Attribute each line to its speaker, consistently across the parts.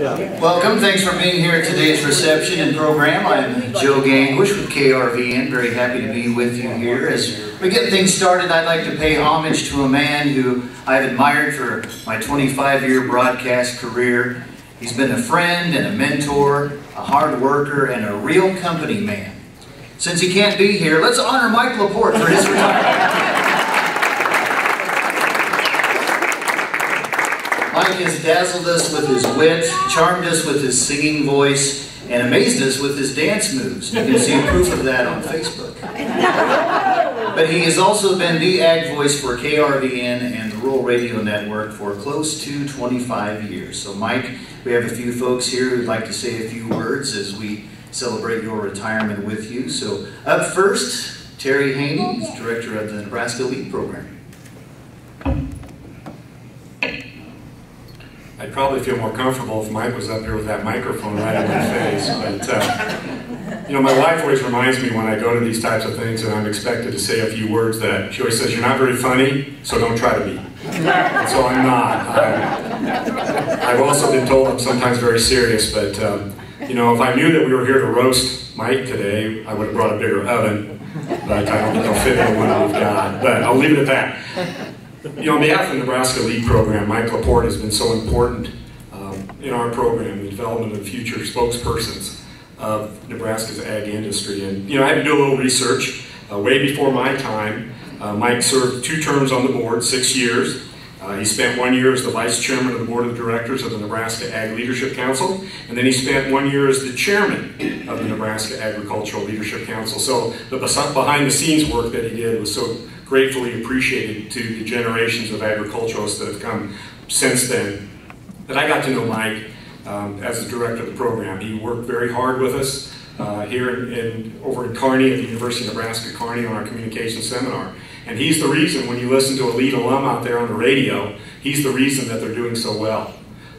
Speaker 1: Welcome, thanks for being here at today's reception and program. I'm Joe Gangwish with KRVN, very happy to be with you here. As we get things started, I'd like to pay homage to a man who I've admired for my 25-year broadcast career. He's been a friend and a mentor, a hard worker, and a real company man. Since he can't be here, let's honor Mike LePorte for his retirement. Mike has dazzled us with his wit, charmed us with his singing voice, and amazed us with his dance moves. You can see proof of that on Facebook. But he has also been the ag voice for KRVN and the Rural Radio Network for close to 25 years. So Mike, we have a few folks here who'd like to say a few words as we celebrate your retirement with you. So up first, Terry Haney, Director of the Nebraska Lead Program.
Speaker 2: I'd probably feel more comfortable if Mike was up here with that microphone right in my face. But, uh, you know, my wife always reminds me when I go to these types of things and I'm expected to say a few words that she always says, you're not very funny, so don't try to be. And so I'm not. I'm, I've also been told I'm sometimes very serious, but, um, you know, if I knew that we were here to roast Mike today, I would have brought a bigger oven, but I don't think I'll fit in the one we've got. But I'll leave it at that. You know, on behalf of the Nebraska Lead Program, Mike LePorte has been so important um, in our program, the development of future spokespersons of Nebraska's ag industry. And, you know, I had to do a little research. Uh, way before my time, uh, Mike served two terms on the board, six years. Uh, he spent one year as the vice chairman of the board of directors of the Nebraska Ag Leadership Council, and then he spent one year as the chairman of the Nebraska Agricultural Leadership Council. So the behind the scenes work that he did was so gratefully appreciated to the generations of agriculturalists that have come since then. But I got to know Mike um, as the director of the program. He worked very hard with us uh, here in, in, over in Kearney at the University of Nebraska Kearney on our communication seminar. And he's the reason when you listen to a lead alum out there on the radio, he's the reason that they're doing so well.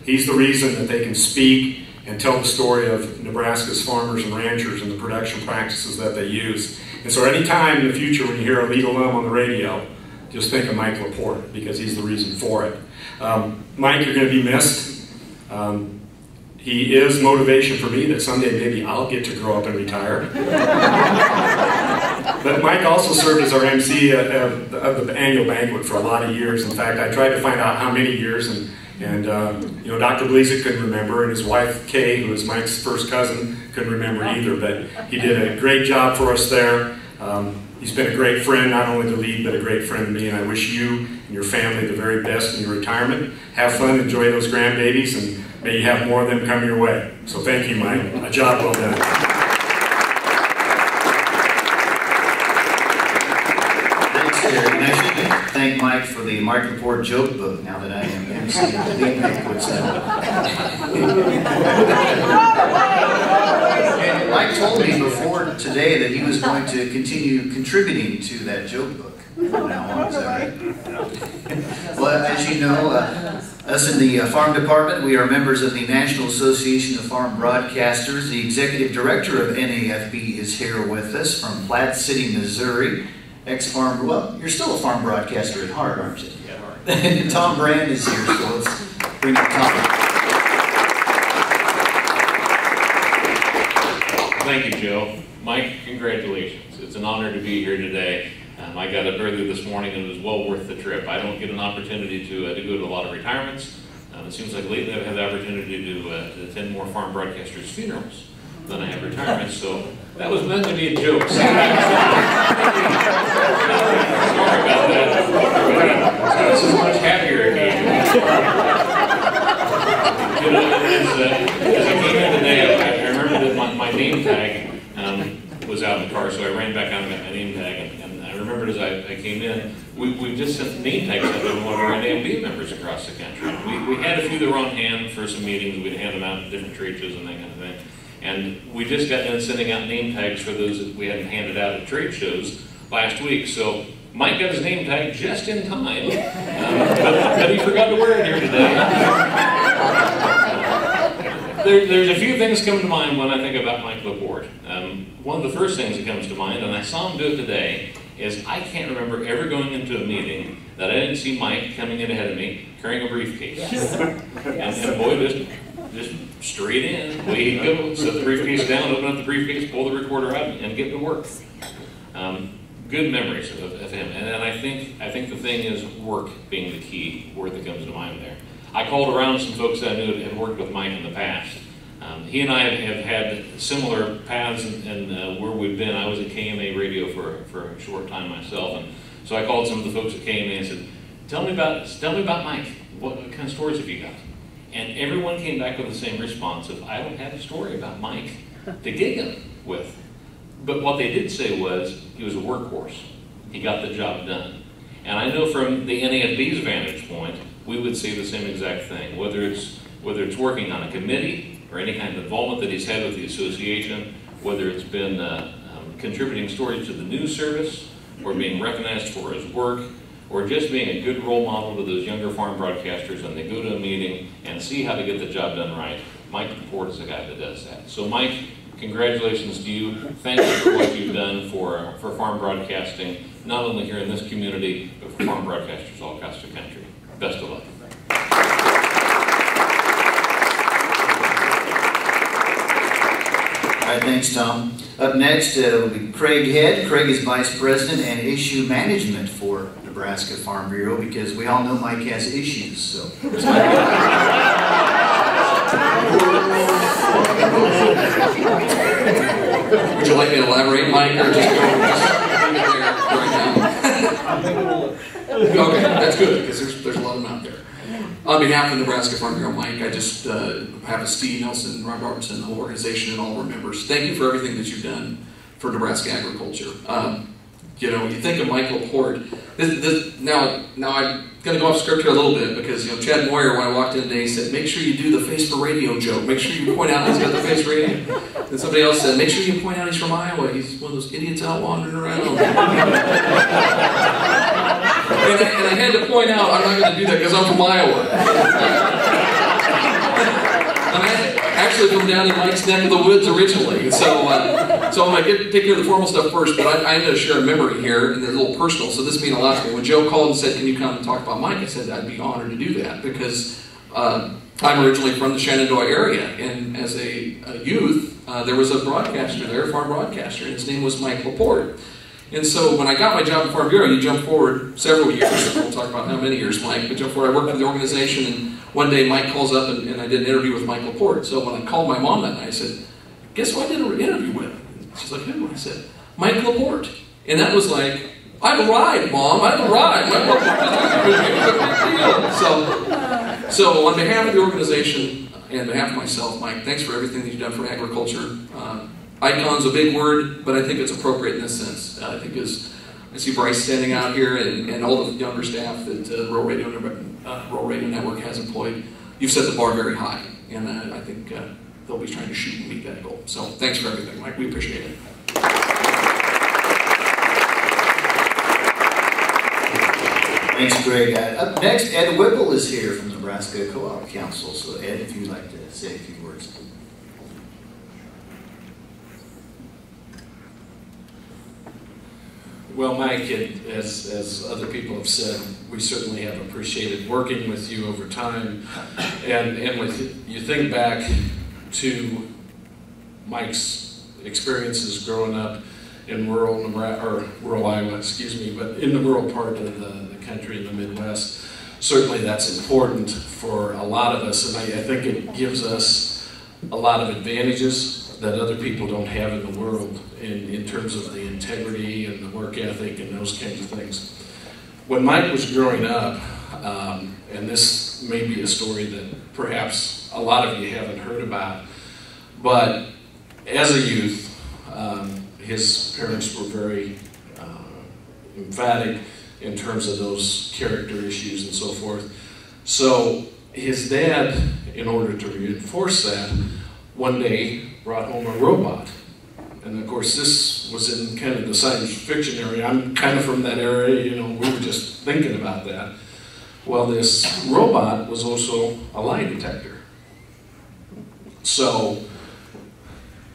Speaker 2: He's the reason that they can speak and tell the story of Nebraska's farmers and ranchers and the production practices that they use. And so anytime in the future when you hear a lead alum on the radio, just think of Mike LePorte because he's the reason for it. Um, Mike, you're going to be missed. Um, he is motivation for me that someday maybe I'll get to grow up and retire. but Mike also served as our MC of the annual banquet for a lot of years. In fact, I tried to find out how many years, and, and uh, you know, Dr. Blezik couldn't remember, and his wife Kay, who was Mike's first cousin, couldn't remember either, but he did a great job for us there. Um, he's been a great friend, not only to lead, but a great friend to me, and I wish you and your family the very best in your retirement. Have fun, enjoy those grandbabies, and may you have more of them come your way. So thank you, Mike. A job well done.
Speaker 1: Thank Mike for the Mark Report joke book now that I am MC of the Lead Banquets. and Mike told me before today that he was going to continue contributing to that joke book now on. Is that right? well, as you know, uh, us in the uh, Farm Department, we are members of the National Association of Farm Broadcasters. The Executive Director of NAFB is here with us from Platte City, Missouri ex-farm, well, you're still a farm broadcaster at heart, aren't you? Yeah. Tom Brand is here, so let's bring up Tom.
Speaker 3: Thank you, Joe. Mike, congratulations. It's an honor to be here today. Um, I got up early this morning and it was well worth the trip. I don't get an opportunity to, uh, to go to a lot of retirements. Um, it seems like lately I've had the opportunity to, uh, to attend more farm broadcasters' funerals than I have retirements, so that was meant to be a joke. Sorry about that. This is much happier again. you know, as, uh, as I came in today, I, I remember that my, my name tag um, was out in the car, so I ran back out and got my name tag, and, and I remembered as I, I came in, we, we just sent name tags out to one of our NAFB members across the country. We, we had a few that were on hand for some meetings, we'd hand them out at different trade shows and that kind of thing. And we just got done sending out name tags for those that we hadn't handed out at trade shows last week. So Mike got his name tag just in time, um, but, but, he forgot to wear it here today. there, there's a few things come to mind when I think about Mike LePorte. Um, one of the first things that comes to mind, and I saw him do it today, is I can't remember ever going into a meeting that I didn't see Mike coming in ahead of me carrying a briefcase. Yes. yes. And, and boy, just straight in, he'd go, set the briefcase down, open up the briefcase, pull the recorder out, and get to work. Um, good memories of, of him, and then I think I think the thing is work being the key word that comes to mind there. I called around some folks that I knew had worked with Mike in the past. Um, he and I have had similar paths and, and uh, where we've been. I was at KMA Radio for, for a short time myself, and so I called some of the folks at KMA and said, "Tell me about tell me about Mike. What, what kind of stories have you got?" And everyone came back with the same response of, "I don't have a story about Mike to gig him with." But what they did say was he was a workhorse. He got the job done. And I know from the NAFB's vantage point, we would say the same exact thing. Whether it's whether it's working on a committee or any kind of involvement that he's had with the association, whether it's been uh, um, contributing stories to the news service, or being recognized for his work, or just being a good role model to those younger farm broadcasters when they go to a meeting and see how to get the job done right. Mike Ford is the guy that does that. So Mike, congratulations to you. Thank you for what you've done for, for farm broadcasting, not only here in this community, but for farm broadcasters all across the country. Best of luck.
Speaker 1: All right, thanks, Tom. Up next uh, will be Craig Head. Craig is Vice President and Issue Management for Nebraska Farm Bureau because we all know Mike has issues, so.
Speaker 4: Would you like me to elaborate, Mike, or just go just leave it there right now? Okay, that's good, because there's, there's a lot of them out there. On behalf of the Nebraska Farm Bureau, Mike, I just, uh, have a Steve Nelson, Rob Robertson, the whole organization, and all of our members, thank you for everything that you've done for Nebraska agriculture. Um, you know, when you think of Michael LePorte. This, this, now, now I'm going to go off script here a little bit because you know Chad Moyer, when I walked in today, said, "Make sure you do the face for radio joke. Make sure you point out he's got the face for radio." And somebody else said, "Make sure you point out he's from Iowa. He's one of those idiots out wandering around." and, I, and I had to point out, I'm not going to do that because I'm from Iowa. I'm actually from down in Mike's neck of the woods originally. So, uh, so I'm going to take care of the formal stuff first, but I, I'm going to share a memory here, and it's a little personal, so this means a lot to me. When Joe called and said, can you come and talk about Mike, I said I'd be honored to do that, because uh, I'm originally from the Shenandoah area, and as a, a youth, uh, there was a broadcaster there, a farm broadcaster, and his name was Mike LePorte. And so when I got my job at Farm Bureau, you jump forward several years. We'll talk about how many years, Mike. But jump forward. I worked for the organization, and one day Mike calls up, and, and I did an interview with Mike LePorte. So when I called my mom that night, I said, "Guess who I did an interview with?" She's like, "Who?" I said, "Mike LePorte." And that was like, "I've arrived, Mom. I've arrived." so, so on behalf of the organization and on behalf of myself, Mike, thanks for everything that you've done for agriculture. Um, icon's a big word, but I think it's appropriate in this sense. I think as I see Bryce standing out here and, and all the younger staff that uh, Rural, Radio, uh, Rural Radio Network has employed, you've set the bar very high, and uh, I think uh, they'll be trying to shoot and meet that goal. So thanks for everything, Mike. We appreciate it.
Speaker 1: Thanks, Greg. Uh, up next, Ed Whipple is here from Nebraska Co-op Council. So, Ed, if you'd like to say a few words.
Speaker 5: Well, Mike, it, as, as other people have said, we certainly have appreciated working with you over time. And, and with, you think back to Mike's experiences growing up in rural Nebraska, or rural Iowa, excuse me, but in the rural part of the, the country in the Midwest. Certainly that's important for a lot of us, and I, I think it gives us a lot of advantages that other people don't have in the world in, in terms of the integrity and the work ethic and those kinds of things. When Mike was growing up, um, and this may be a story that perhaps a lot of you haven't heard about, but as a youth, um, his parents were very uh, emphatic in terms of those character issues and so forth. So his dad, in order to reinforce that, one day brought home a robot. And of course, this was in kind of the science fiction area. I'm kind of from that area, you know, we were just thinking about that. Well, this robot was also a lie detector. So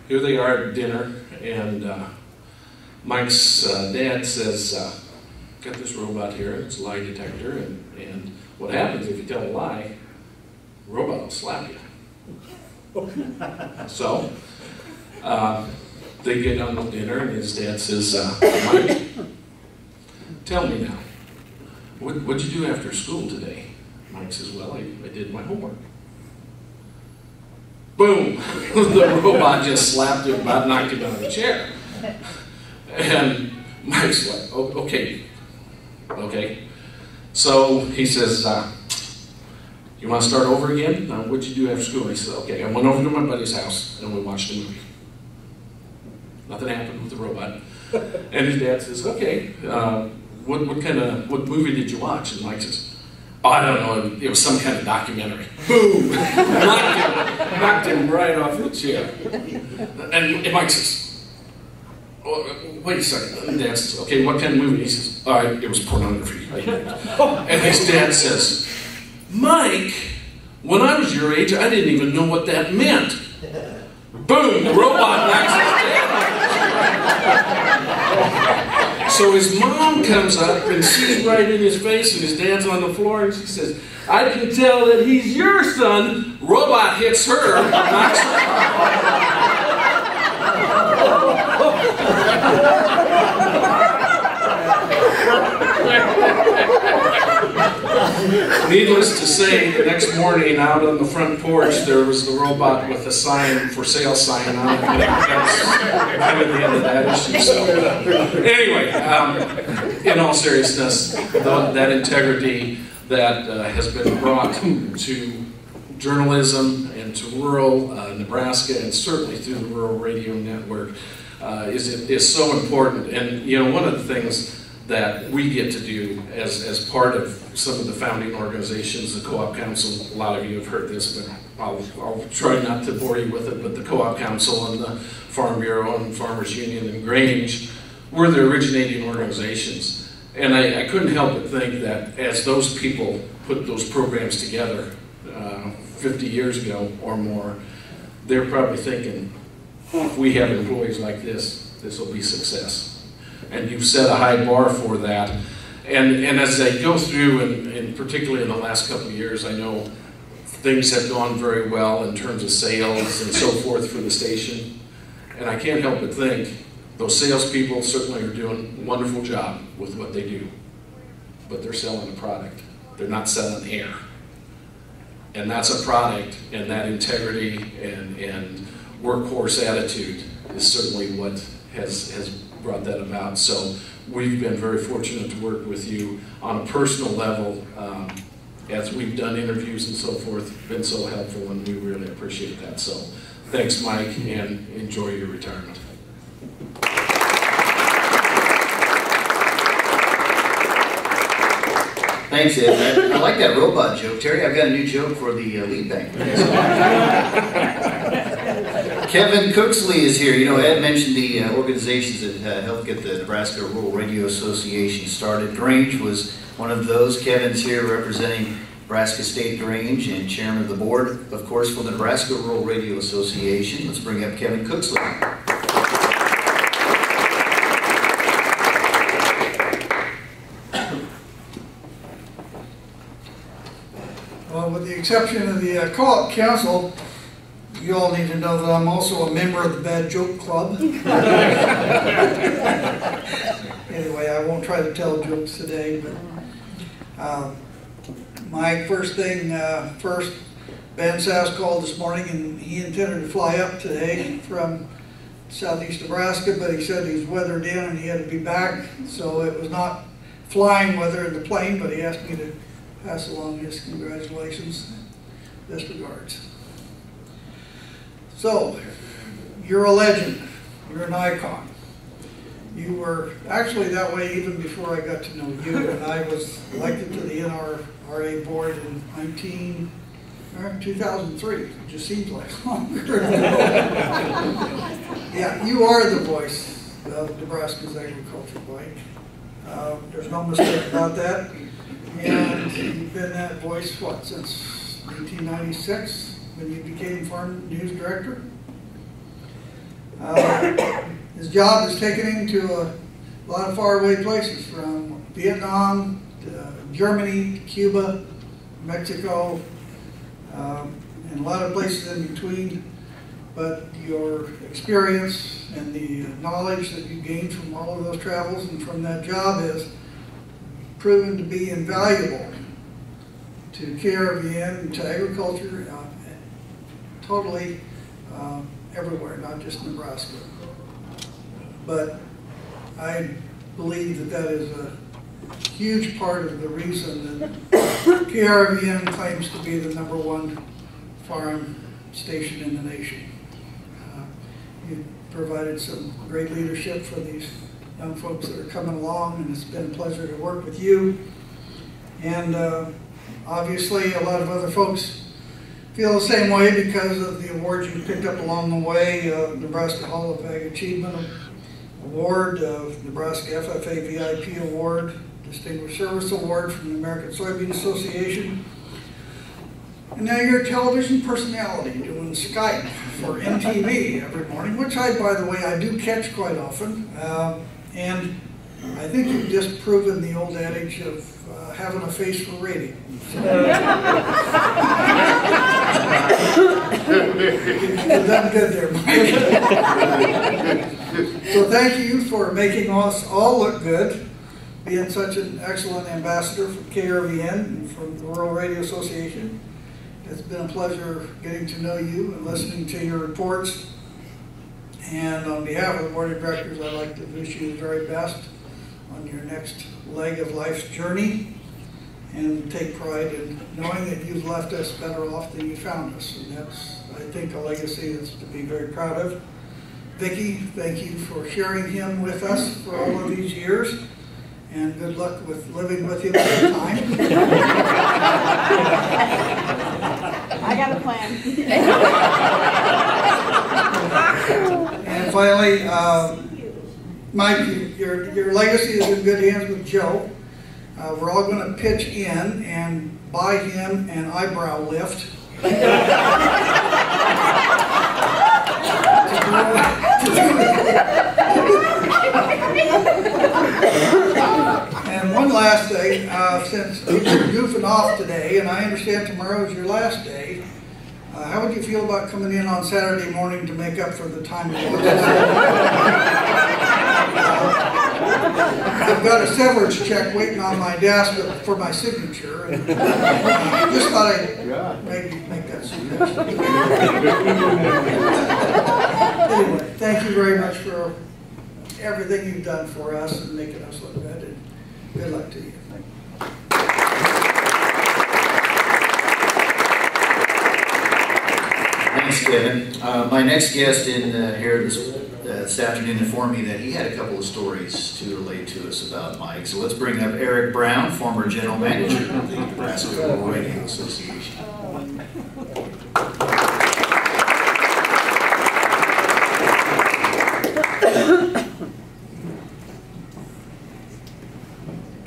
Speaker 5: here they are at dinner, and uh, Mike's uh, dad says, uh, Got this robot here, it's a lie detector, and, and what happens if you tell a lie, robot will slap you. So, uh, they get on the dinner, and his dad says, uh, Mike, tell me now, what, what'd you do after school today? Mike says, well, I, I did my homework. Boom! the robot just slapped him, about knocked him out of the chair. And Mike's like, "O- okay, okay. So he says, uh, you want to start over again? What'd you do after school? He said, okay, I went over to my buddy's house and we watched a movie. Nothing happened with the robot. And his dad says, okay, uh, what, what kind of, what movie did you watch? And Mike says, oh, I don't know, it was some kind of documentary. Boom! knocked, him, knocked him right off the chair. And, and Mike says, oh, wait a second. And dad says, okay, what kind of movie? He says, all right, it was pornography. And his dad says, Mike, when I was your age, I didn't even know what that meant. Boom, robot knocks his dad. So his mom comes up and sees right in his face, and his dad's on the floor, and she says, I can tell that he's your son. Robot hits her, knocks her. Needless to say, the next morning out on the front porch, there was the robot with a sign, for sale sign on it. That's kind of the end of that issue. So, anyway, um, in all seriousness, the, that integrity that uh, has been brought to journalism and to rural uh, Nebraska, and certainly through the Rural Radio Network, uh, is is so important. And you know, one of the things that we get to do as, as part of some of the founding organizations, the Co-op Council, a lot of you have heard this, but I'll, I'll try not to bore you with it, but the Co-op Council and the Farm Bureau and Farmers Union and Grange were the originating organizations. And I, I couldn't help but think that as those people put those programs together uh, 50 years ago or more, they're probably thinking, if we have employees like this, this will be success and you've set a high bar for that. And, and as I go through, and, and particularly in the last couple of years, I know things have gone very well in terms of sales and so forth for the station. And I can't help but think those salespeople certainly are doing a wonderful job with what they do. But they're selling a product. They're not selling air. And that's a product, and that integrity and, and workhorse attitude is certainly what has, has brought that about. So we've been very fortunate to work with you on a personal level um, as we've done interviews and so forth, been so helpful, and we really appreciate that. So thanks, Mike, and enjoy your retirement.
Speaker 1: Thanks, Ed. I, I like that robot joke. Terry, I've got a new joke for the uh, lead bank. Kevin Cooksley is here. You know, Ed mentioned the uh, organizations that uh, helped get the Nebraska Rural Radio Association started. Grange was one of those. Kevin's here representing Nebraska State Grange and chairman of the board, of course, for the Nebraska Rural Radio Association. Let's bring up Kevin Cooksley.
Speaker 6: Well, with the exception of the uh, co-op council, you all need to know that I'm also a member of the Bad Joke Club. Anyway, I won't try to tell jokes today, but, um, my first thing, uh, first, Ben Sasse called this morning and he intended to fly up today from southeast Nebraska, but he said he's weathered in and he had to be back, so it was not flying weather in the plane, but he asked me to pass along his congratulations, best regards. So, you're a legend, you're an icon. You were actually that way even before I got to know you, and I was elected to the NRA board in 19, or 2003. It just seems like longer ago. Yeah, you are the voice of Nebraska's agriculture, Mike. Uh, There's no mistake about that. And you've been that voice, what, since 1996, when you became farm news director? Uh, His job has taken him to a lot of faraway places, from Vietnam, to Germany, Cuba, Mexico, um, and a lot of places in between. But your experience and the knowledge that you gained from all of those travels and from that job has proven to be invaluable to KRVN and to agriculture, uh, totally uh, everywhere, not just Nebraska. But I believe that that is a huge part of the reason that KRVN claims to be the number one farm station in the nation. Uh, You provided some great leadership for these young folks that are coming along, and it's been a pleasure to work with you. And uh, obviously, a lot of other folks feel the same way because of the awards you picked up along the way, uh, Nebraska Hall of Fame Achievement Award, uh, Nebraska FFA VIP Award, Distinguished Service Award from the American Soybean Association. And now you're a television personality doing Skype for NTV every morning, which I, by the way, I do catch quite often. Uh, and I think you've just proven the old adage of uh, having a face for radio. You've done good there, So thank you for making us all look good, being such an excellent ambassador for KRVN and from the Rural Radio Association. It's been a pleasure getting to know you and listening to your reports. And on behalf of the board of directors, I'd like to wish you the very best on your next leg of life's journey and take pride in knowing that you've left us better off than you found us. And that's, I think, a legacy that's to be very proud of. Vicki, thank you for sharing him with us for all of these years. And good luck with living with him at the time.
Speaker 7: I got a plan.
Speaker 6: And finally, uh, Mike, your, your legacy is in good hands with Joe. Uh, we're all going to pitch in and buy him an eyebrow lift. and one last thing, uh, since you're goofing off today, and I understand tomorrow is your last day, uh, how would you feel about coming in on Saturday morning to make up for the time you lost? I've got a severance check waiting on my desk for my signature, and uh, just thought I'd maybe make that suggestion. Anyway, thank you very much for everything you've done for us and making us look good, and good luck to you.
Speaker 1: Thanks, Kevin. Uh, my next guest in uh, here this, Uh, this afternoon informed me that he had a couple of stories to relate to us about Mike. So let's bring up Eric Brown, former general manager of the Nebraska Rural Radio Association.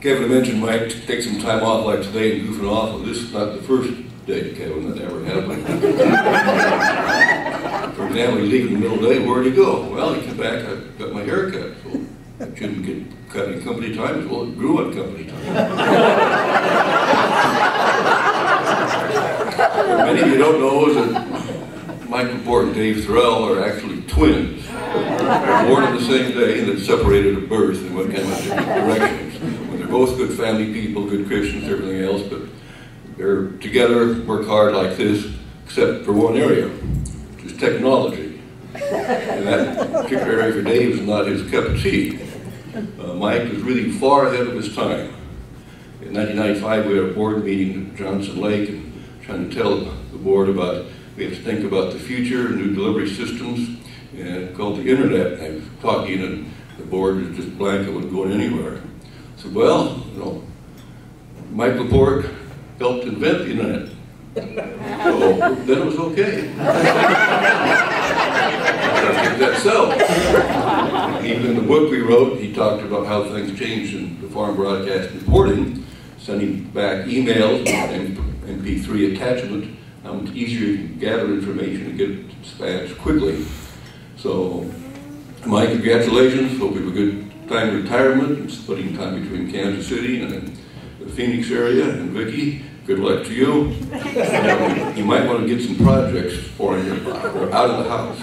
Speaker 8: Kevin mentioned Mike take some time off like today and goofing off. Well, this is not the first day, Kevin, that ever happened. For example, you leave in the middle of the day, where'd he go? Well, he came back, I got my hair cut. So I shouldn't get cut in company time, well, it grew on company time. Many of you don't know is that Mike LePorte and Dave Thorell are actually twins. They're born on the same day and then separated at birth and went kind of different directions. When they're both good family people, good Christians, everything else, but they're together, work hard like this, except for one area, technology. And that particular area for Dave is not his cup of tea. Uh, Mike is really far ahead of his time. In 1995, we had a board meeting at Johnson Lake and trying to tell the board about we have to think about the future, new delivery systems, and called the internet. I was talking and the board was just blank, it wasn't going anywhere. I said, well, you know, Mike LePorte helped invent the internet. So then it was okay. That's so. Even in the book we wrote, he talked about how things changed in the farm broadcast reporting, sending back emails and MP3 attachment, how easier can gather information and get it dispatched quickly. So, Mike, congratulations. Hope you have a good time in retirement and splitting time between Kansas City and the Phoenix area. And Vicki, good luck to you. You might want to get some projects for him or out of the house.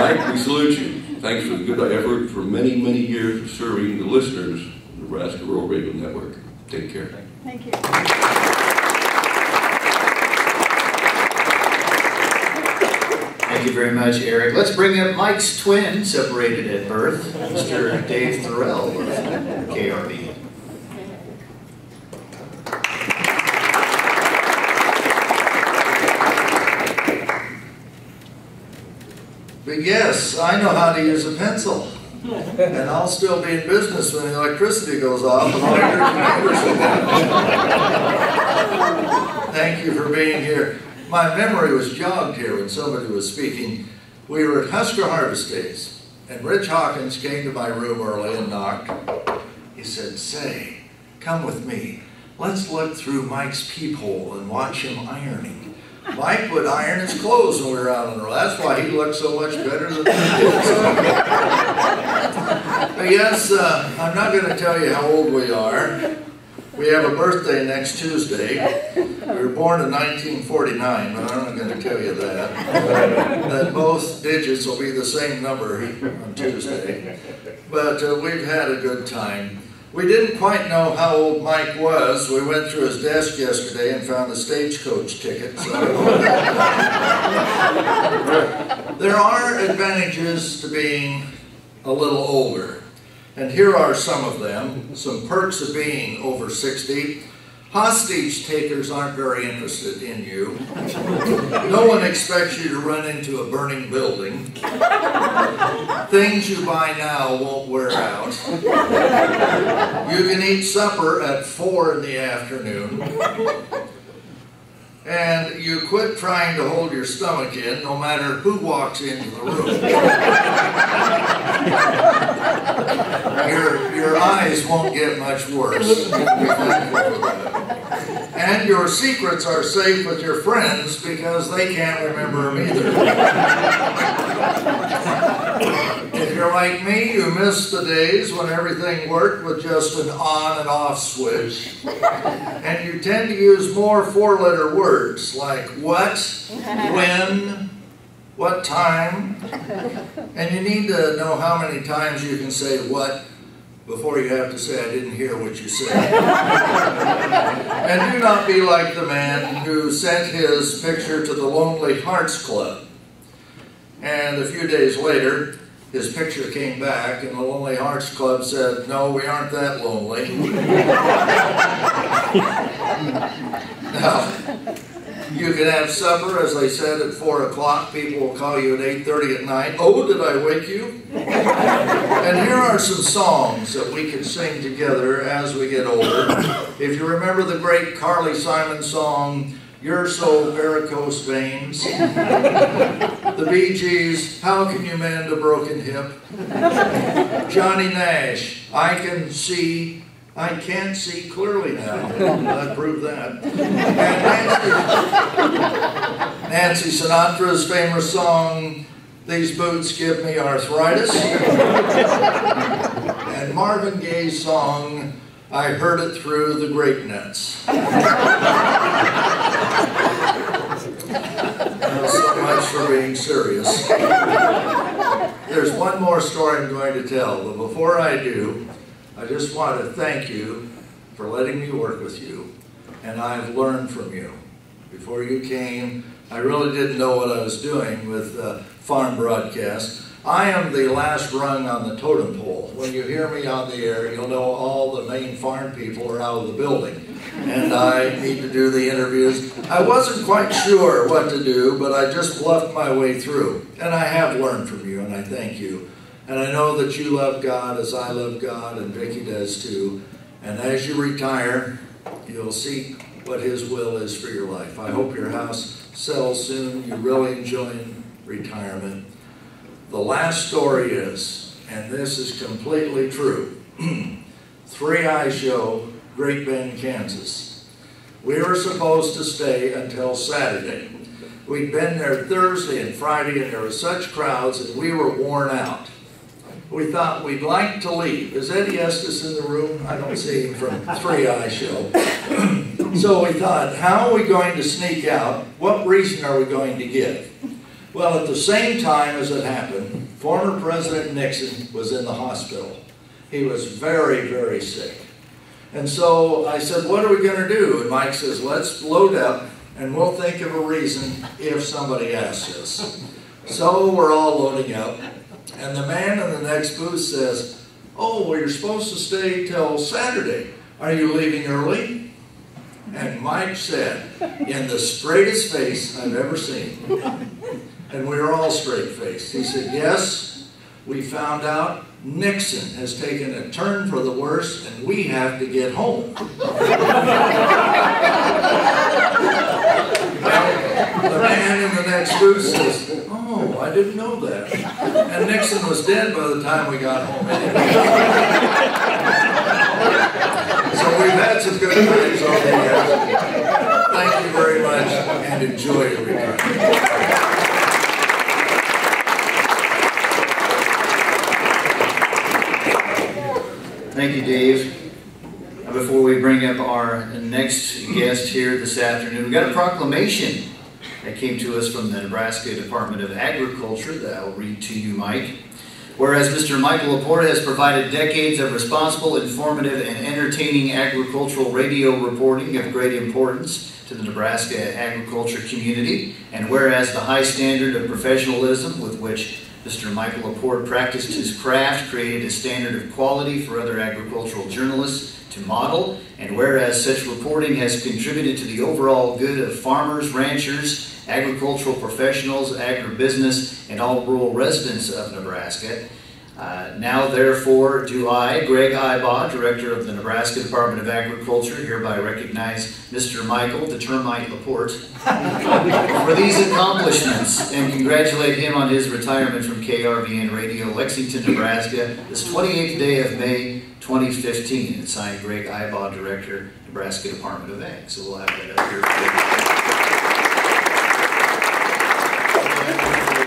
Speaker 8: Mike, we salute you. Thanks for the good effort for many, many years of serving the listeners of the Nebraska Rural Radio Network. Take care.
Speaker 7: Thank you.
Speaker 1: Thank you very much, Eric. Let's bring up Mike's twin, separated at birth, Mr. Dave Thorell of KRB.
Speaker 9: But yes, I know how to use a pencil. And I'll still be in business when the electricity goes off and all your neighbors are down. Thank you for being here. My memory was jogged here when somebody was speaking. We were at Husker Harvest Days, and Rich Hawkins came to my room early and knocked. He said, Say, come with me. Let's look through Mike's peephole and watch him ironing. Mike would iron his clothes when we were out on the road. That's why he looked so much better than I did. Yes, uh, I'm not going to tell you how old we are. We have a birthday next Tuesday. We were born in 1949, but I'm not going to tell you that. That both digits will be the same number on Tuesday. But uh, we've had a good time. We didn't quite know how old Mike was. We went through his desk yesterday and found the stagecoach ticket. So there are advantages to being a little older. And here are some of them, some perks of being over 60. Hostage takers aren't very interested in you. No one expects you to run into a burning building. Things you buy now won't wear out. You can eat supper at 4 in the afternoon. And you quit trying to hold your stomach in no matter who walks into the room. your, your eyes won't get much worse. And your secrets are safe with your friends because they can't remember them either. if you're like me, you miss the days when everything worked with just an on and off switch. And you tend to use more four letter words like what, when, what time. And you need to know how many times you can say what before you have to say, I didn't hear what you said. and do not be like the man who sent his picture to the Lonely Hearts Club. And a few days later, his picture came back, and the Lonely Hearts Club said, No, we aren't that lonely. now, you can have supper, as I said, at 4 o'clock. People will call you at 8.30 at night. Oh, did I wake you? and here are some songs that we can sing together as we get older. If you remember the great Carly Simon song, You're So Varicose Veins. the Bee Gees, How Can You Mend a Broken Hip? Johnny Nash, I Can See I can't see clearly now. I proved that. And Nancy, Nancy Sinatra's famous song, These Boots Give Me Arthritis. and Marvin Gaye's song, I Heard It Through the Grape Nets. so much for being serious. There's one more story I'm going to tell, but before I do, I just want to thank you for letting me work with you, and I've learned from you. Before you came, I really didn't know what I was doing with uh, farm broadcast. I am the last rung on the totem pole. When you hear me on the air, you'll know all the main farm people are out of the building. And I need to do the interviews. I wasn't quite sure what to do, but I just bluffed my way through. And I have learned from you, and I thank you. And I know that you love God as I love God, and Vicki does too. And as you retire, you'll see what His will is for your life. I hope your house sells soon. You're really enjoying retirement. The last story is, and this is completely true, Three-I Show, Great Bend, Kansas. We were supposed to stay until Saturday. We'd been there Thursday and Friday, and there were such crowds, and we were worn out we thought we'd like to leave. Is Eddie Estes in the room? I don't see him from Three-I Show. So we thought, how are we going to sneak out? What reason are we going to give? Well, at the same time as it happened, former President Nixon was in the hospital. He was very, very sick. And so I said, what are we going to do? And Mike says, let's load up and we'll think of a reason if somebody asks us. So we're all loading up. And the man in the next booth says, oh, well, you're supposed to stay till Saturday. Are you leaving early? And Mike said, in the straightest face I've ever seen, and we were all straight faced, he said, Yes, we found out Nixon has taken a turn for the worse and we have to get home. the man in the next booth says, Oh, Oh, I didn't know that. And Nixon was dead by the time we got home so we've had some good times over the years. Thank you very much and enjoy your retirement.
Speaker 1: Thank you, Dave. Before we bring up our next guest here this afternoon, we've got a proclamation that came to us from the Nebraska Department of Agriculture that I'll read to you, Mike. Whereas Mr. Michael LePorte has provided decades of responsible, informative, and entertaining agricultural radio reporting of great importance to the Nebraska agriculture community, and whereas the high standard of professionalism with which Mr. Michael LePorte practiced his craft created a standard of quality for other agricultural journalists to model, and whereas such reporting has contributed to the overall good of farmers, ranchers, agricultural professionals, agribusiness, and all rural residents of Nebraska, uh, now, therefore, do I, Greg Ibach, Director of the Nebraska Department of Agriculture, hereby recognize Mr. Michael, the termite LePorte, for these accomplishments and congratulate him on his retirement from KRVN Radio, Lexington, Nebraska, this 28th day of May 2015. It's signed Greg Ibach, Director, Nebraska Department of Ag. So we'll have that up here.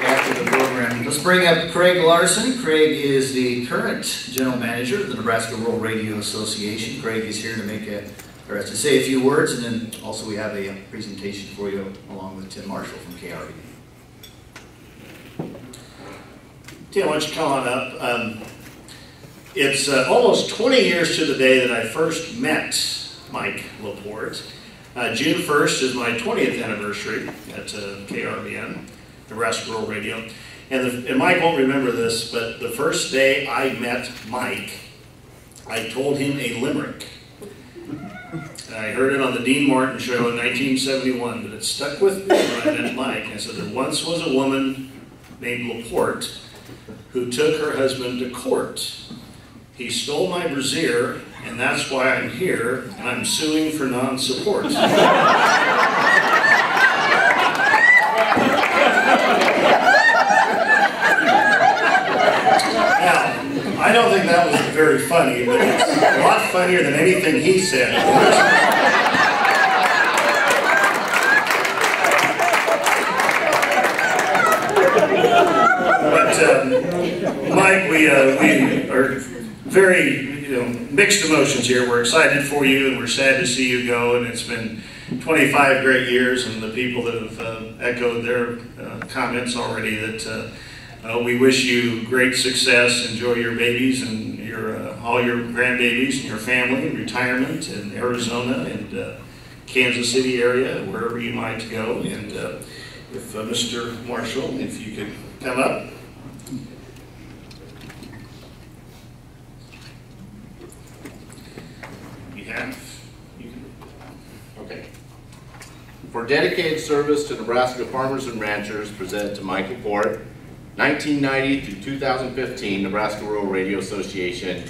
Speaker 1: After the program, let's bring up Craig Larson. Craig is the current general manager of the Nebraska Rural Radio Association. Craig is here to make a, or to say a few words, and then also we have a presentation for you along with Tim Marshall from KRV.
Speaker 10: Tim, why don't you come on up? Um, it's uh, almost 20 years to the day that I first met Mike LePorte. Uh, June 1st is my 20th anniversary at uh, KRVN, Nebraska Rural Radio. And, the, and Mike won't remember this, but the first day I met Mike, I told him a limerick. I heard it on the Dean Martin show in 1971, but it stuck with me when I met Mike. I said, There once was a woman named LePorte who took her husband to court. He stole my brassiere, and that's why I'm here, and I'm suing for non-support. now, I don't think that was very funny, but it's a lot funnier than anything he said. But um, Mike, we uh, we are very you know mixed emotions here. We're excited for you, and we're sad to see you go. And it's been 25 great years, and the people that have uh, echoed their uh, comments already that uh, we wish you great success. Enjoy your babies and your uh, all your grandbabies and your family, retirement in Arizona and uh, Kansas City area, wherever you might go. And uh, if uh, Mr. Marshall, if you could come up. Okay.
Speaker 11: For dedicated service to Nebraska farmers and ranchers, presented to Mike LePorte, 1990 through 2015, Nebraska Rural Radio Association,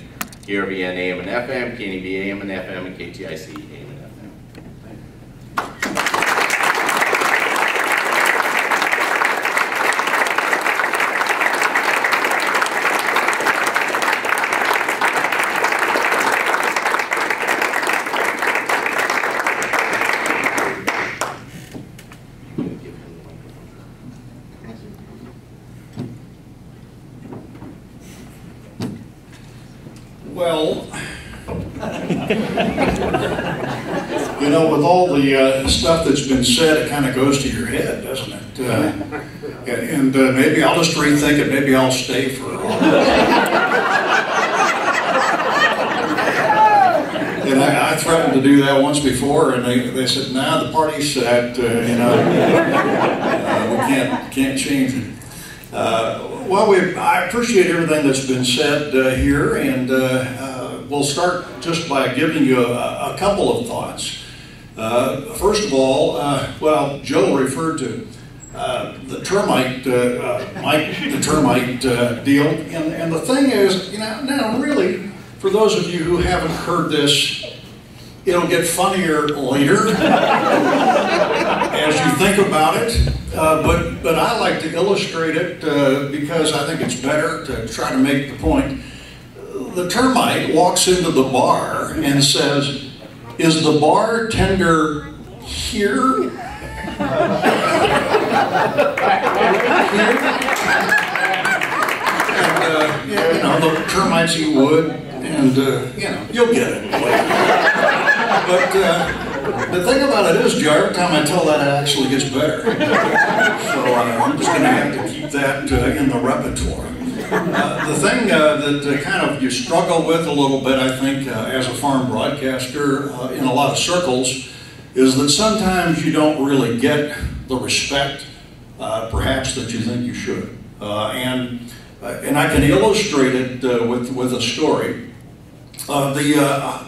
Speaker 11: KRVN AM and FM, KNEB AM and FM, and KTIC AM and FM.
Speaker 10: Well, you know,
Speaker 12: know, with all the uh, stuff that's been said, it kind of goes to your head, doesn't it? Uh, and uh, maybe I'll just rethink it. Maybe I'll stay for a while. and I, I, threatened to do that once before, and they, they said, "Nah, the party's set. Uh, you know, uh, we can't can't change it." Uh, well, we, I appreciate everything that's been said uh, here, and we'll start just by giving you a, a couple of thoughts. Uh, first of all, uh, well, Joe referred to uh, the termite, uh, uh, Mike, the termite uh, deal, and, and the thing is, you know, now really, for those of you who haven't heard this, it'll get funnier later as you think about it. but but I like to illustrate it because I think it's better to try to make the point the termite walks into the bar and says, Is the bartender here? and, uh, yeah, you know, the termites eat wood, and, uh, you know, you'll get it But uh, the thing about it is, Jar, every time I tell that, it actually gets better. So uh, I'm just going to have to keep that uh, in the repertoire. Uh, the thing uh, that uh, kind of you struggle with a little bit, I think, uh, as a farm broadcaster in a lot of circles, is that sometimes you don't really get the respect, uh, perhaps, that you think you should. Uh, and uh, and I can illustrate it with with a story. the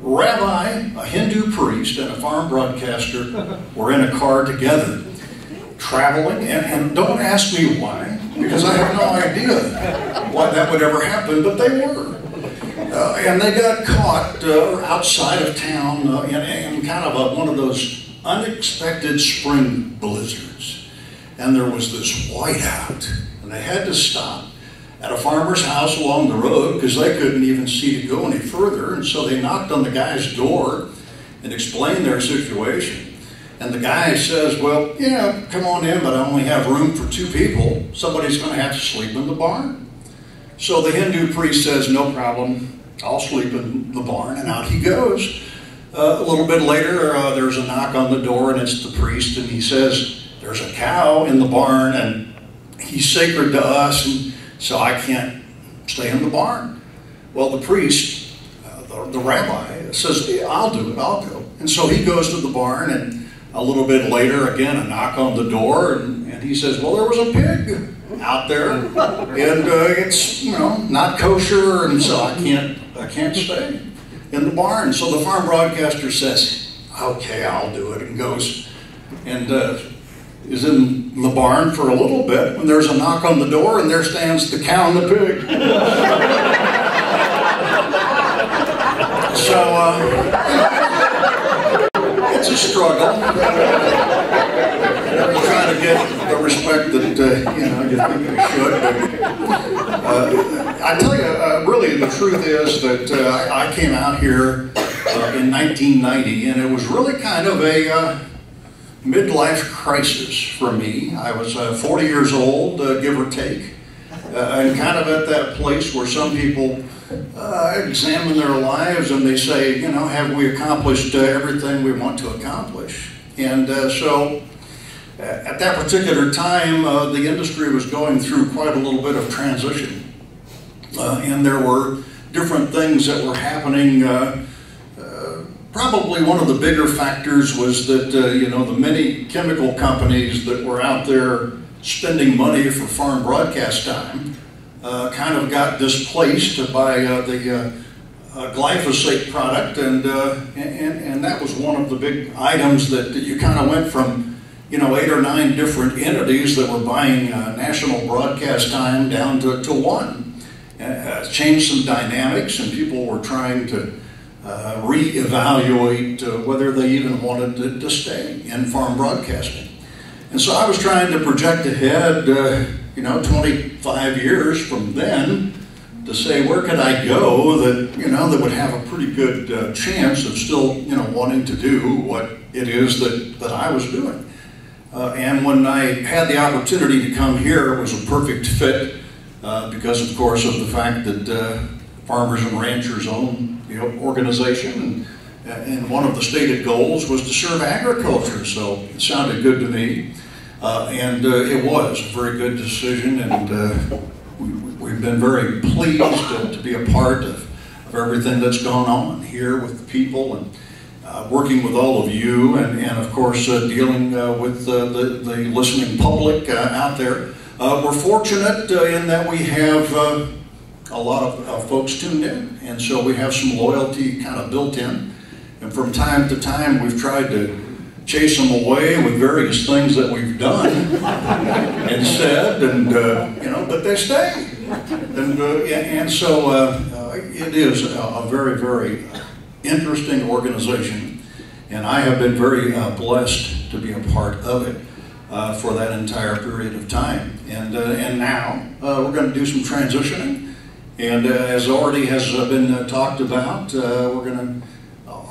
Speaker 12: rabbi, a Hindu priest, and a farm broadcaster were in a car together, traveling, and, and don't ask me why because I have no idea why that would ever happen, but they were. Uh, and they got caught uh, outside of town uh, in, in, kind of a, one of those unexpected spring blizzards. And there was this whiteout, and they had to stop at a farmer's house along the road because they couldn't even see to go any further. And so they knocked on the guy's door and explained their situation. And the guy says, well, yeah, come on in, but I only have room for two people. Somebody's going to have to sleep in the barn. So the Hindu priest says, no problem, I'll sleep in the barn. And out he goes. Uh, a little bit later, uh, there's a knock on the door, and it's the priest, and he says, there's a cow in the barn, and he's sacred to us, and so I can't stay in the barn. Well, the priest, uh, the, the rabbi, says, yeah, I'll do it, I'll go. And so he goes to the barn, and a little bit later, again, a knock on the door, and, and he says, well, there was a pig out there, and uh, it's, you know, not kosher, and so I can't, I can't stay in the barn. So the farm broadcaster says, okay, I'll do it, and goes and uh, is in the barn for a little bit, and there's a knock on the door, and there stands the cow and the pig. so, uh, it's a struggle. To get the respect that uh, you know you think should. But, uh, I tell you, uh, really, the truth is that uh, I came out here uh, in 1990, and it was really kind of a uh, midlife crisis for me. I was 40 years old, give or take, and kind of at that place where some people uh, examine their lives and they say, you know, have we accomplished uh, everything we want to accomplish? And uh, so at that particular time, uh, the industry was going through quite a little bit of transition. Uh, and there were different things that were happening. probably one of the bigger factors was that, you know, the many chemical companies that were out there spending money for farm broadcast time uh, kind of got displaced by uh, the uh, uh, glyphosate product, and, and, and that was one of the big items that you kind of went from, you know, eight or nine different entities that were buying national broadcast time down to, to one. Uh, changed some dynamics, and people were trying to uh, reevaluate uh, whether they even wanted to, to, stay in farm broadcasting. And so I was trying to project ahead you know, 25 years from then to say where could I go that, you know, that would have a pretty good uh, chance of still, you know, wanting to do what it is that, that I was doing. Uh, and when I had the opportunity to come here, it was a perfect fit uh, because, of course, of the fact that uh, Farmers and Ranchers own the organization. And, and one of the stated goals was to serve agriculture, so it sounded good to me. Uh, and uh, it was a very good decision, and uh, we, have been very pleased to, to, be a part of, of everything that's gone on here with the people and uh, working with all of you, and, and of course uh, dealing uh, with the, the, listening public out there. we're fortunate in that we have a lot of folks tuned in, and so we have some loyalty kind of built in. And from time to time, we've tried to chase them away with various things that we've done and said, and uh, you know, but they stay. And uh, and so uh, uh it is a, very very interesting organization, and I have been very uh, blessed to be a part of it. Uh, for that entire period of time, and uh, and now uh, we're going to do some transitioning, and uh, as already has been talked about, we're going to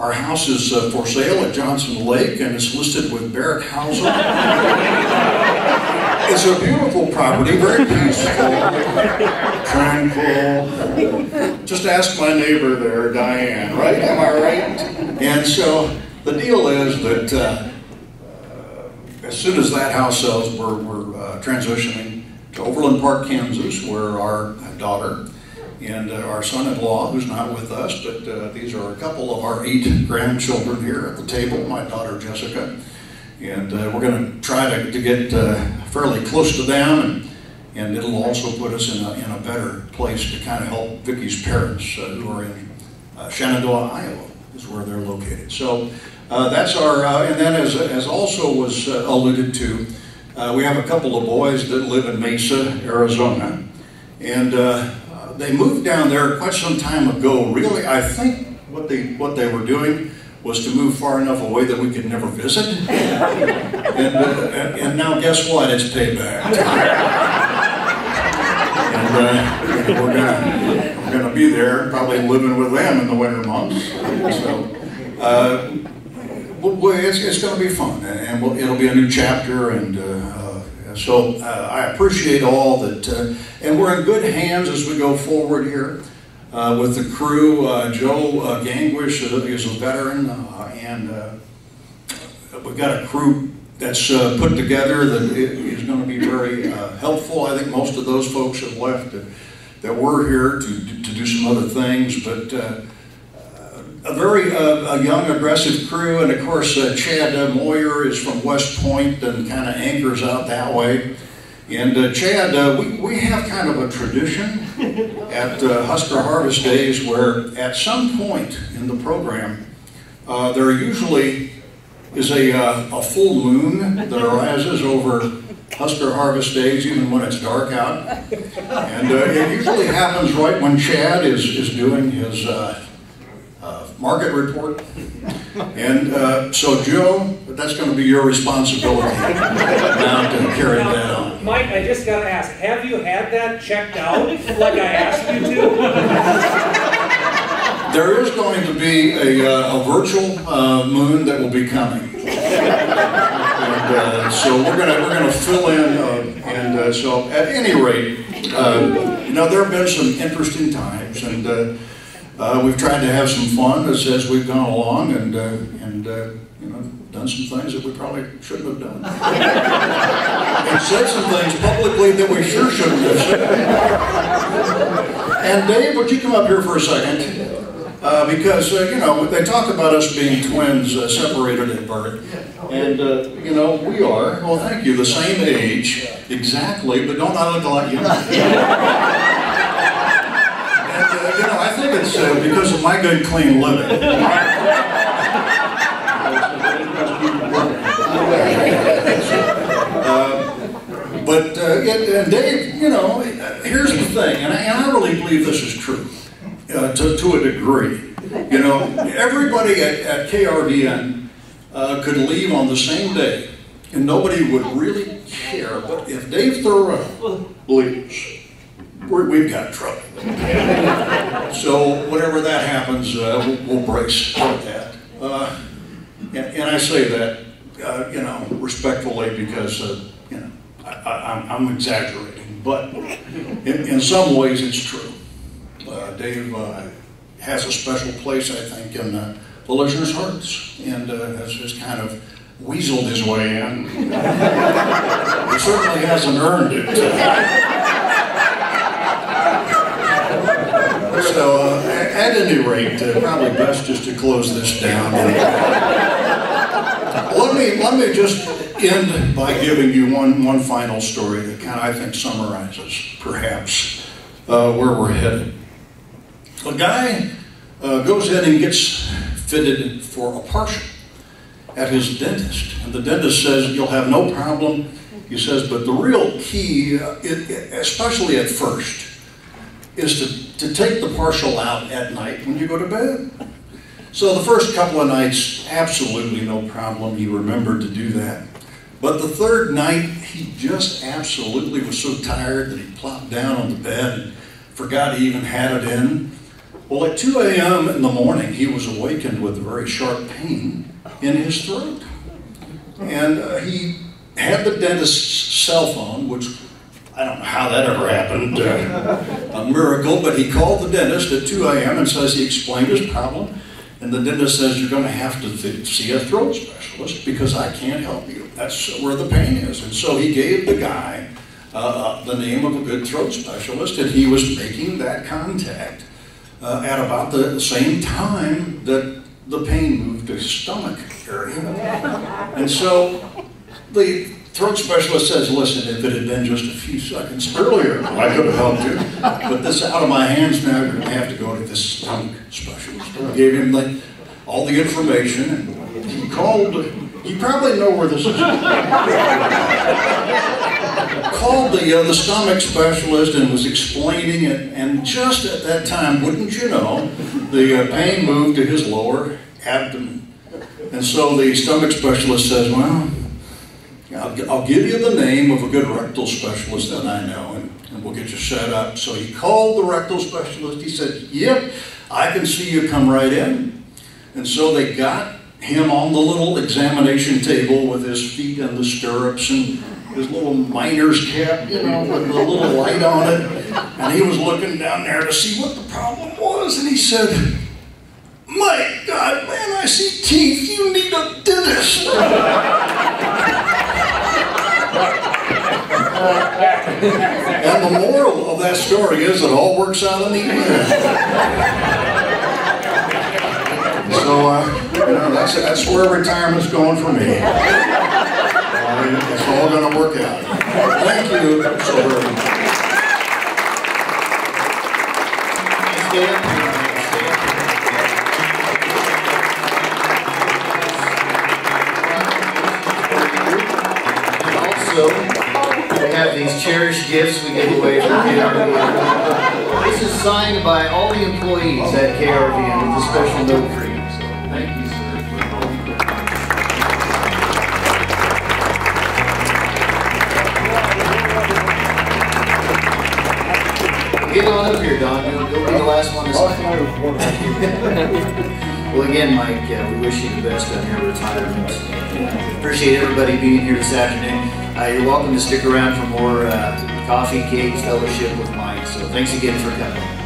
Speaker 12: our house is uh, for sale at Johnson Lake and it's listed with Barrick Housing. it's a beautiful property, very peaceful, tranquil. Just ask my neighbor there, Diane, right? Am I right? And so the deal is that uh, as soon as that house sells, we're, we're uh, transitioning to Overland Park, Kansas, where our daughter and uh, our son-in-law, who's not with us, but uh, these are a couple of our eight grandchildren here at the table, my daughter Jessica. And uh, we're going to try to, to get uh, fairly close to them, and, and it'll also put us in a, in a better place to kind of help Vicky's parents, uh, who are in uh, Shenandoah, Iowa, is where they're located. So that's our, and then as, as also was alluded to, we have a couple of boys that live in Mesa, Arizona. And they moved down there quite some time ago. Really, I think what they what they were doing was to move far enough away that we could never visit. and, uh, and, now guess what? It's payback. and uh, we're gonna we're gonna be there, probably living with them in the winter months. So. Uh, well, it's, it's going to be fun, and we'll, it'll be a new chapter, and uh, so uh, I appreciate all that, uh, and we're in good hands as we go forward here uh, with the crew. Uh, Joe uh, Gangwish is a veteran, uh, and we've got a crew that's put together that is going to be very helpful. I think most of those folks have left that were here to, to do some other things, but a very uh, a young, aggressive crew, and of course, uh, Chad uh, Moyer is from West Point and kind of anchors out that way. And uh, Chad, uh, we, we have kind of a tradition at uh, Husker Harvest Days where at some point in the program, there usually is a, a full moon that arises over Husker Harvest Days, even when it's dark out. And it usually happens right when Chad is, is doing his market report. And uh, so, Joe, that's going to be your responsibility now to carry that on.
Speaker 13: Mike, I just got to ask, have you had that checked out like I asked you to?
Speaker 12: There is going to be a, uh, a virtual uh, moon that will be coming. And, uh, so we're gonna we're gonna fill in, uh, and uh, so at any rate, you know there have been some interesting times, and uh, we've tried to have some fun as, as we've gone along and, uh, and uh, you know, done some things that we probably shouldn't have done. and said some things publicly that we sure shouldn't have said. and Dave, would you come up here for a second? Uh, because, uh, you know, they talk about us being twins uh, separated at birth. And, uh, you know, we are. Well, thank you. The same age, exactly, but don't I look like you? you know, I think it's uh, because of my good, clean living. uh, but uh, and Dave, you know, here's the thing, and I, and I really believe this is true uh, to, to a degree. You know, everybody at, at KRVN uh, could leave on the same day, and nobody would really care. But if Dave Thoreau leaves, we have got trouble. so whenever that happens, uh, we'll, we'll, brace for that. Uh, and, and, I say that, uh, you know, respectfully because, uh, you know, I, am exaggerating, but in, in, some ways it's true. Uh, Dave uh, has a special place, I think, in the listeners' hearts. And uh, that's just kind of weaseled his way in. he certainly hasn't earned it. so, uh, at any rate, probably best just to close this down. Let me let me just end by giving you one one final story that kind of I think summarizes perhaps uh, where we're headed. A guy uh, goes in and gets fitted for a partial at his dentist, and the dentist says you'll have no problem. He says, but the real key, uh, it, especially at first, is to, to take the partial out at night when you go to bed. So the first couple of nights, absolutely no problem. He remembered to do that. But the third night, he just absolutely was so tired that he plopped down on the bed and forgot he even had it in. Well, at 2 a.m. in the morning, he was awakened with a very sharp pain in his throat. And uh, he had the dentist's cell phone, which I don't know how that ever happened, uh, a miracle, but he called the dentist at 2 a.m. and says he explained his problem. And the dentist says, You're going to have to see a throat specialist because I can't help you. That's where the pain is. And so he gave the guy uh, uh the name of a good throat specialist, and he was making that contact uh, at about the same time that the pain moved to his stomach area. And so the throat specialist says, listen, if it had been just a few seconds earlier, I could have helped you. But this out of my hands now, you're going to have to go to this stomach specialist. I gave him like all the information, and he called, you probably know where this is. called the, uh, the stomach specialist and was explaining it, and just at that time, wouldn't you know, the uh, pain moved to his lower abdomen. And so the stomach specialist says, well, I'll, I'll give you the name of a good rectal specialist that I know, and, and we'll get you set up. So he called the rectal specialist. He said, yep, I can see you come right in. And so they got him on the little examination table with his feet in the stirrups and his little miner's cap, you know, with a little light on it. And he was looking down there to see what the problem was. And he said, My God, man, I see teeth. You need a dentist. and the moral of that story is it all works out in the end. So, uh, you know, that's, that's where retirement's going for me. Uh, it's all going to work out. Thank you so very much.
Speaker 1: These cherished gifts we give away from KRVN. This is signed by all the employees at KRVN with a special note for you. Thank you, sir. Get on up here, Don. You'll, you'll be the last one to sign. well, again, Mike, uh, we wish you the best on your retirement. Appreciate everybody being here this afternoon. Uh, you're welcome to stick around for more uh, coffee, cakes, fellowship with Mike. So thanks again for coming.